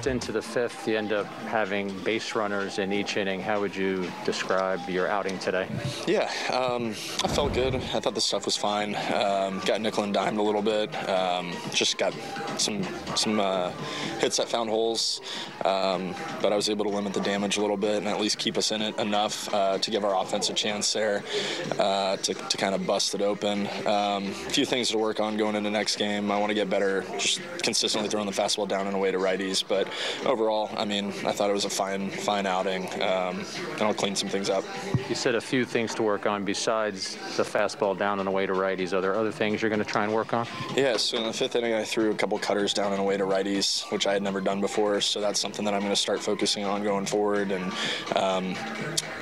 first into the fifth, you end up having base runners in each inning. How would you describe your outing today? Yeah, um, I felt good. I thought the stuff was fine. Um, got nickel and dimed a little bit. Um, just got some some uh, hits that found holes, um, but I was able to limit the damage a little bit and at least keep us in it enough uh, to give our offense a chance there uh, to, to kind of bust it open. Um, a few things to work on going into next game. I want to get better, just consistently throwing the fastball down and away to righties. But overall, I mean, I thought it was a fine fine outing, um, and I'll clean some things up. You said a few things to work on besides the fastball down and away to righties. Are there other things you're going to try and work on? Yeah, so in the fifth inning, I threw a couple cutters down and away to righties, which I had never done before. So that's something that I'm going to start focusing on going forward. And um,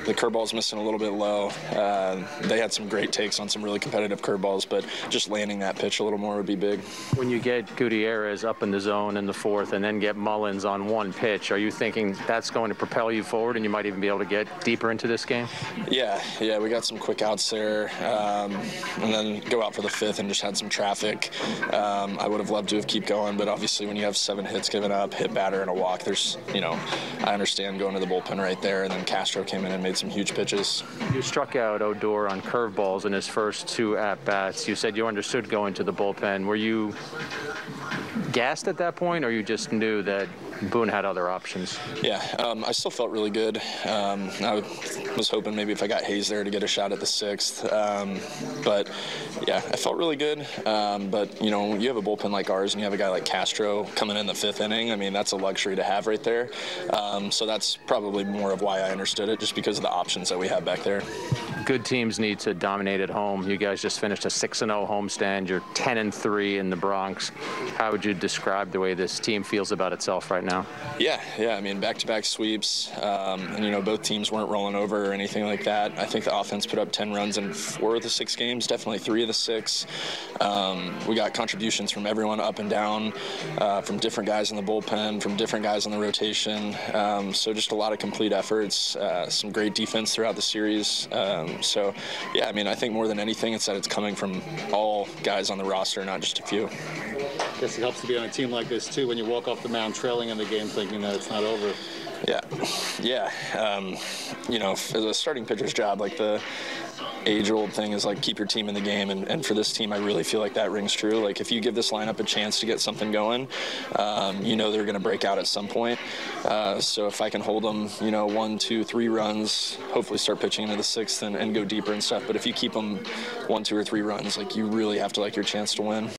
the curveball's missing a little bit low. Uh, they had some great takes on some really competitive curveballs, but just landing that pitch a little more would be big. When you get Gutierrez up in the zone in the fourth and then get Mullins on one pitch, are you thinking that's going to propel you forward and you might even be able to get deeper into this game? Yeah, yeah, we got some quick outs there, um, and then go out for the fifth and just had some traffic. Um, I would have loved to have keep going, but obviously when you have seven hits given up, hit batter and a walk, there's, you know, I understand going to the bullpen right there, and then Castro came in and made some huge pitches. You struck out Odor on curveballs in his first two at bats. You said you understood going to the bullpen. Were you gassed at that point, or you just knew that Boone had other options? Yeah, um, I still felt really good. Um, I was hoping maybe if I got Hays there to get a shot at the sixth. Um, but yeah, I felt really good. Um, but you know, you have a bullpen like ours, and you have a guy like Castro coming in the fifth inning. I mean, that's a luxury to have right there. Um, so that's probably more of why I understood it, just because of the options that we have back there. Good teams need to dominate at home. You guys just finished a six and zero homestand. You're ten and three in the Bronx. How would you describe the way this team feels about itself right now? Yeah, yeah. I mean, back-to-back sweeps, um, and you know, both teams weren't rolling over or anything like that. I think the offense put up 10 runs in four of the six games, definitely three of the six. Um, we got contributions from everyone up and down, uh, from different guys in the bullpen, from different guys on the rotation. Um, so just a lot of complete efforts, uh, some great defense throughout the series. Um, so, yeah, I mean, I think more than anything, it's that it's coming from all guys on the roster, not just a few. I guess it helps to be on a team like this too when you walk off the mound trailing in the game, thinking that it's not over. Yeah, yeah. Um, you know, as a starting pitcher's job, like the age-old thing is like keep your team in the game, and, and for this team, I really feel like that rings true. Like if you give this lineup a chance to get something going, um, you know they're going to break out at some point. Uh, so if I can hold them, you know, one, two, three runs, hopefully start pitching into the sixth and, and go deeper and stuff. But if you keep them one, two, or three runs, like you really have to like your chance to win.